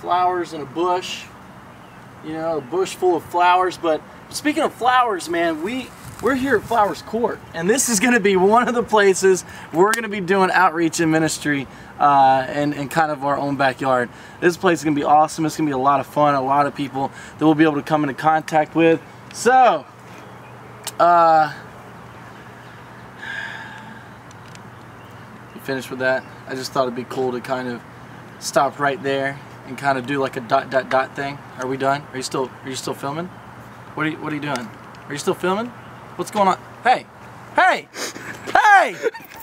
flowers in a bush. You know, a bush full of flowers. But speaking of flowers, man, we we're here at Flowers Court, and this is going to be one of the places we're going to be doing outreach and ministry uh, in, in kind of our own backyard. This place is going to be awesome. It's going to be a lot of fun, a lot of people that we'll be able to come into contact with. So, uh, you finished with that? I just thought it'd be cool to kind of stop right there and kind of do like a dot dot dot thing. Are we done? Are you still are you still filming? What are you what are you doing? Are you still filming? What's going on? Hey! Hey! Hey!